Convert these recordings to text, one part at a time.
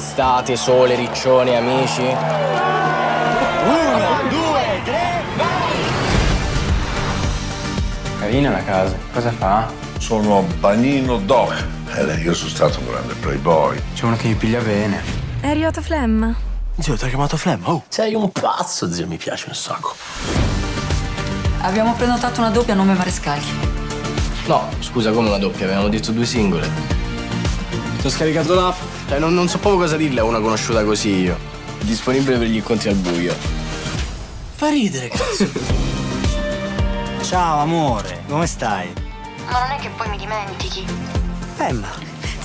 Estate, sole, riccione, amici. Uno, due, tre, vai! Carina la casa. Cosa fa? Sono Banino Doc. Eh, io sono stato un grande playboy. C'è uno che mi piglia bene. È arrivata Flemma. Zio, ti ha chiamato Flemma? Oh, sei un pazzo, zio, mi piace un sacco. Abbiamo prenotato una doppia a nome Marescagli. No, scusa, come una doppia? Avevamo detto due singole. Ti ho scaricato l'app. Cioè, non, non so proprio cosa dirle a una conosciuta così io. Disponibile per gli incontri al buio. Fa ridere, cazzo. Ciao amore, come stai? Ma non è che poi mi dimentichi. Emma.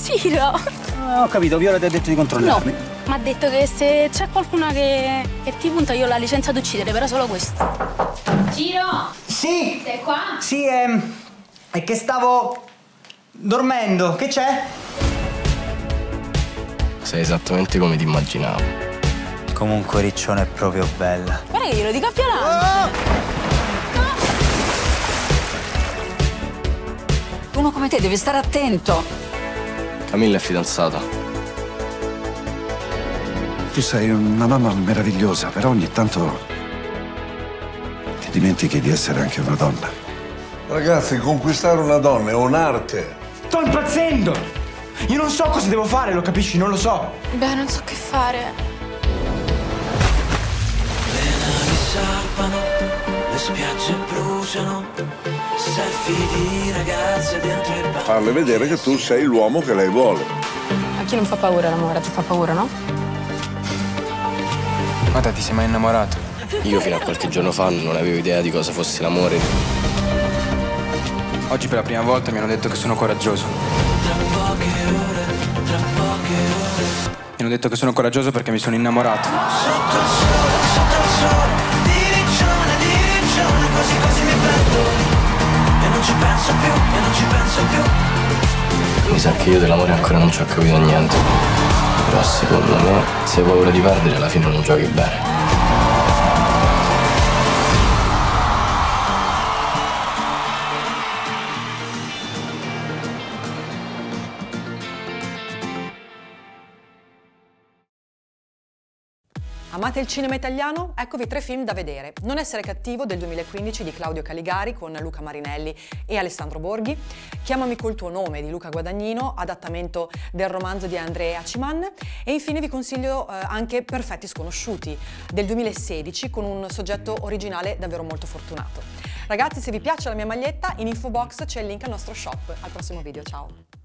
Ciro! Ah, ho capito, Viola ti ha detto di controllarmi. No, mi ha detto che se c'è qualcuna che, che ti punta io la licenza ad uccidere, però solo questo. Giro, Sì! sei qua? Sì, ehm, è che stavo dormendo. Che c'è? Sei esattamente come ti immaginavo. Comunque Riccione è proprio bella. Guarda che glielo dico a Violante. Uno come te deve stare attento. Camilla è fidanzata. Tu sei una donna meravigliosa, però ogni tanto ti dimentichi di essere anche una donna. Ragazzi, conquistare una donna è un'arte. Sto impazzendo! Io non so cosa devo fare, lo capisci? Non lo so. Beh, non so che fare. salpano, le spiagge bruciano, selfie di ragazze dentro il bar. Farle vedere che tu sei l'uomo che lei vuole. A chi non fa paura l'amore? Ti fa paura, no? Guarda, ti sei mai innamorato? Io fino a qualche giorno fa non avevo idea di cosa fosse l'amore. Oggi per la prima volta mi hanno detto che sono coraggioso. Poche ore, tra poche ore, Mi hanno detto che sono coraggioso perché mi sono innamorato. sotto il sole, sotto il sole, di riccione, di riccione, quasi quasi mi perdo. E non ci penso più, e non ci penso più. Mi sa che io dell'amore ancora non ci ho capito niente. Però secondo me, se hai paura di perdere, alla fine non giochi bene. Amate il cinema italiano? Eccovi tre film da vedere. Non essere cattivo del 2015 di Claudio Caligari con Luca Marinelli e Alessandro Borghi, Chiamami col tuo nome di Luca Guadagnino, adattamento del romanzo di Andrea Aciman e infine vi consiglio eh, anche Perfetti sconosciuti del 2016 con un soggetto originale davvero molto fortunato. Ragazzi, se vi piace la mia maglietta, in info box c'è il link al nostro shop. Al prossimo video, ciao!